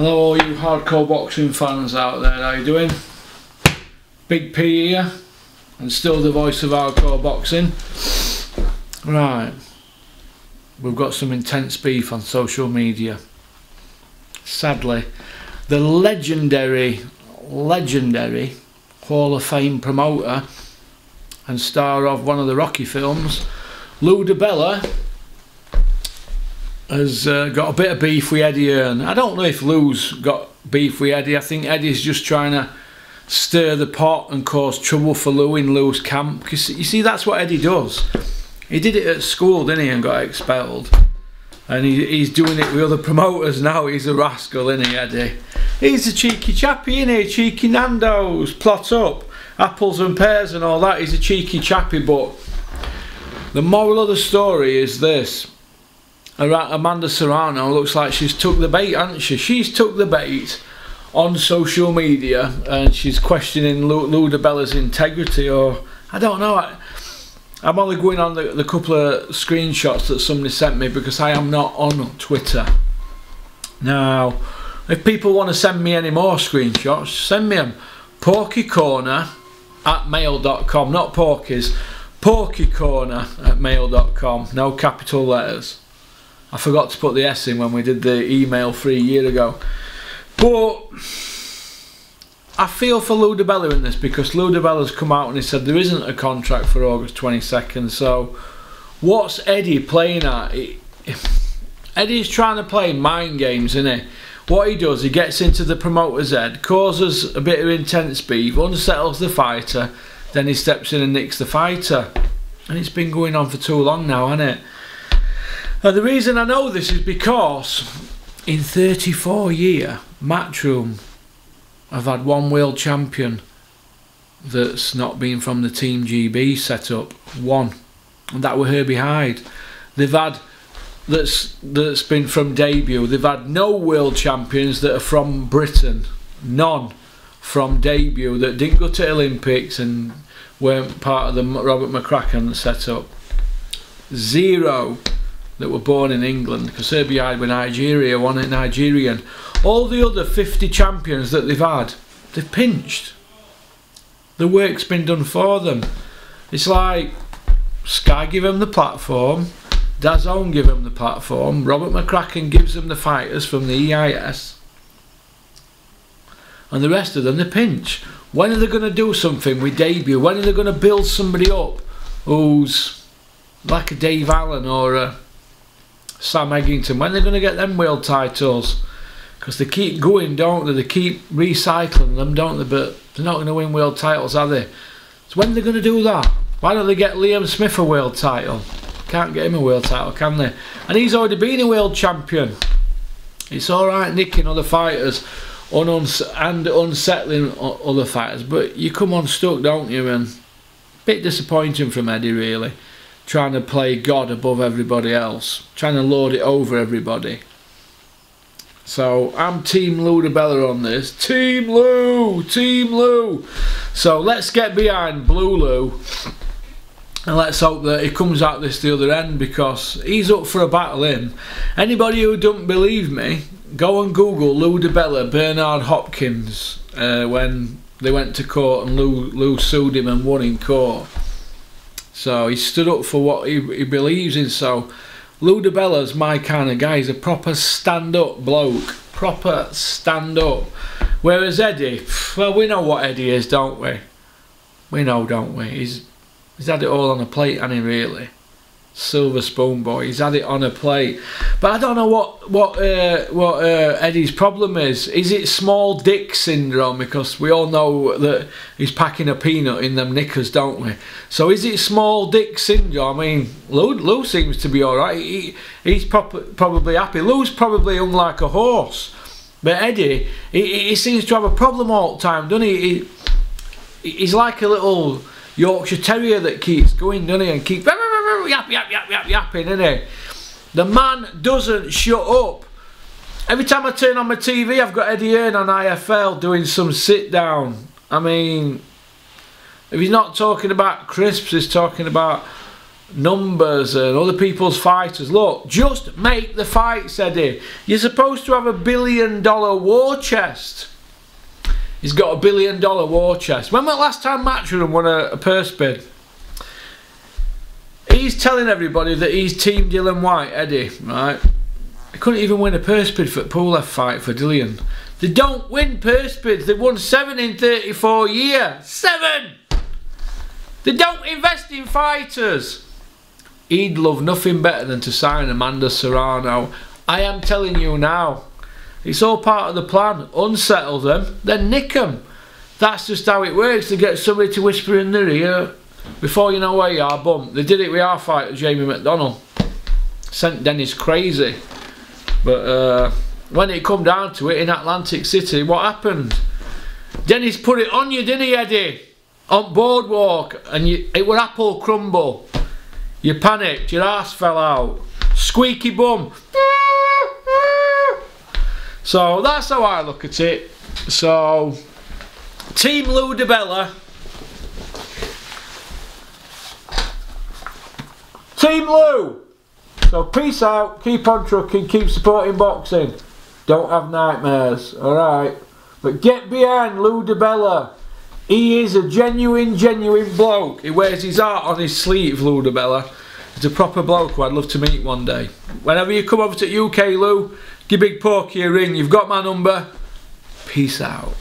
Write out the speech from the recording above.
Hello all you hardcore boxing fans out there, how you doing? Big P here, and still the voice of hardcore boxing. Right, we've got some intense beef on social media. Sadly, the legendary, legendary Hall of Fame promoter and star of one of the Rocky films, Lou DiBella, has uh, got a bit of beef with Eddie Hearn. I don't know if Lou's got beef with Eddie. I think Eddie's just trying to stir the pot and cause trouble for Lou in Lou's camp. Because you see, that's what Eddie does. He did it at school, didn't he, and got expelled. And he, he's doing it with other promoters now. He's a rascal, isn't he, Eddie? He's a cheeky chappy, isn't he? Cheeky Nando's, plot up, apples and pears and all that. He's a cheeky chappy, but the moral of the story is this Amanda Serrano looks like she's took the bait, hasn't she? She's took the bait on social media and she's questioning Lou, DiBella's integrity or I don't know. I, I'm only going on the, the couple of screenshots that somebody sent me because I am not on Twitter. Now, if people want to send me any more screenshots, send me them. Porkycorner at mail.com, not Porky's. Porkycorner at mail.com, no capital letters. I forgot to put the S in when we did the email three year ago. But I feel for Lou DiBella in this because Lou DiBella's come out and he said there isn't a contract for August 22nd. So what's Eddie playing at? Eddie's trying to play mind games, isn't he? What he does, he gets into the promoter's head, causes a bit of intense beef, unsettles the fighter, then he steps in and nicks the fighter. And it's been going on for too long now, hasn't it? And the reason I know this is because in 34 year Matchroom I've had one world champion that's not been from the Team GB setup. One. And that were Herbie Hide. They've had that's that's been from debut. They've had no world champions that are from Britain. None from debut that didn't go to Olympics and weren't part of the Robert McCracken setup. Zero that were born in England because Hide were Nigeria, one in Nigerian. All the other 50 champions that they've had, they've pinched. The work's been done for them. It's like Sky give them the platform, DAZN give them the platform, Robert McCracken gives them the fighters from the EIS, and the rest of them they pinch. When are they going to do something with debut? When are they going to build somebody up who's like a Dave Allen or a Sam Eggington, when they're going to get them world titles? Because they keep going, don't they? They keep recycling them, don't they? But they're not going to win world titles, are they? So when are they're going to do that? Why don't they get Liam Smith a world title? Can't get him a world title, can they? And he's already been a world champion. It's alright nicking other fighters and unsettling other fighters, but you come unstuck, don't you? And a bit disappointing from Eddie, really trying to play God above everybody else, trying to lord it over everybody. So I'm Team Lou DiBella on this. Team Lou! Team Lou! So let's get behind Blue Lou and let's hope that he comes out this the other end because he's up for a battle in. Anybody who don't believe me, go and Google Lou DiBella, Bernard Hopkins uh, when they went to court and Lou, Lou sued him and won in court. So he stood up for what he, he believes in. So Lou my kind of guy. He's a proper stand-up bloke. Proper stand-up. Whereas Eddie, well, we know what Eddie is, don't we? We know, don't we? He's he's had it all on a plate, and he really silver spoon boy. He's had it on a plate, but I don't know what what uh, what uh, Eddie's problem is. Is it small dick syndrome? Because we all know that he's packing a peanut in them knickers, don't we? So is it small dick syndrome? I mean, Lou, Lou seems to be all right. He, he's probably happy. Lou's probably hung like a horse, but Eddie, he, he seems to have a problem all the time, doesn't he? he he's like a little Yorkshire Terrier that keeps going, doesn't he, and keeps yap, yap, yap, yap, yapping, isn't he? The man doesn't shut up. Every time I turn on my TV, I've got Eddie Hearn on IFL doing some sit down. I mean, if he's not talking about crisps, he's talking about numbers and other people's fighters. Look, just make the fights, Eddie. You're supposed to have a billion dollar war chest. He's got a billion dollar war chest. When was the last time Matchroom won a, a purse bid? Telling everybody that he's Team Dillian Whyte, Eddie, right? He couldn't even win a purse bid for Pulev fight for Dillian. They don't win purse bids. They won seven in 34 years. Seven! They don't invest in fighters. He'd love nothing better than to sign Amanda Serrano. I am telling you now. It's all part of the plan. Unsettle them, then nick them. That's just how it works. To get somebody to whisper in their ear before you know where you are. Boom. They did it with our fighter Jamie McDonnell. Sent Dennis crazy. But uh, when it come down to it in Atlantic City, what happened? Dennis put it on you, didn't he, Eddie? On boardwalk, and you, it was apple crumble. You panicked, your ass fell out. Squeaky bum. So that's how I look at it. So, Team Lou DiBella. Team Lou! So peace out, keep on trucking, keep supporting boxing. Don't have nightmares, alright? But get behind Lou DiBella. He is a genuine, genuine bloke. He wears his heart on his sleeve, Lou DiBella. He's a proper bloke who I'd love to meet one day. Whenever you come over to UK, Lou, give Big Porky a ring. You've got my number. Peace out.